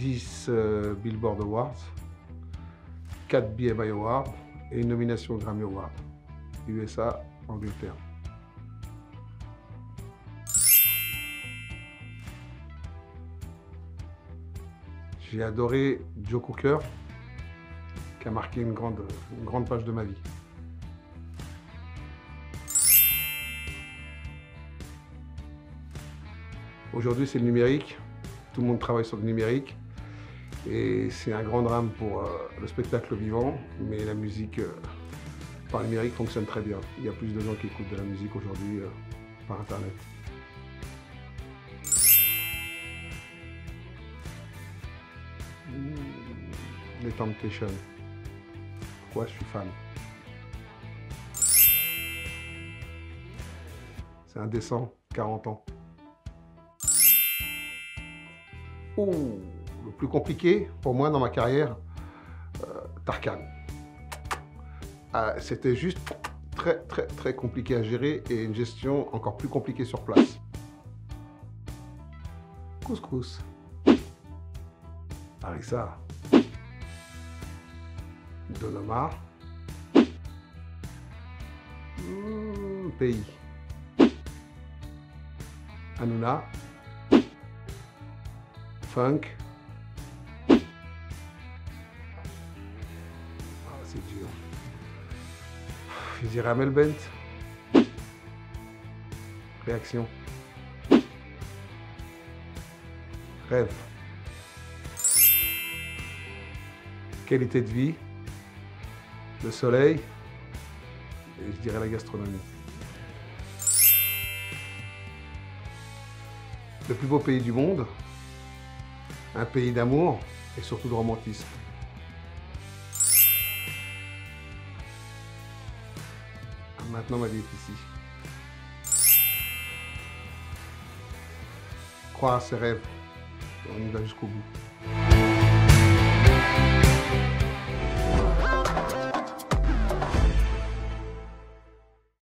Billboard Awards, 4 BMI Awards et une nomination Grammy Award. USA, Angleterre. J'ai adoré Joe Cooker, qui a marqué une grande, une grande page de ma vie. Aujourd'hui, c'est le numérique. Tout le monde travaille sur le numérique. Et c'est un grand drame pour euh, le spectacle vivant, mais la musique euh, par numérique fonctionne très bien. Il y a plus de gens qui écoutent de la musique aujourd'hui euh, par Internet. Mmh, Les Temptations. Pourquoi je suis fan? C'est indécent, 40 ans. Ouh, le plus compliqué pour moi dans ma carrière, euh, Tarkan. Ah, C'était juste très très très compliqué à gérer et une gestion encore plus compliquée sur place. Couscous. Harissa. Don Omar. Hmm, pays. Hanouna. Funk. C'est dur. Je dirais Bent. Réaction. Rêve. Qualité de vie. Le soleil. Et je dirais la gastronomie. Le plus beau pays du monde. Un pays d'amour et surtout de romantisme. Maintenant, ma vie est ici. Croire ses rêves. On y va jusqu'au bout.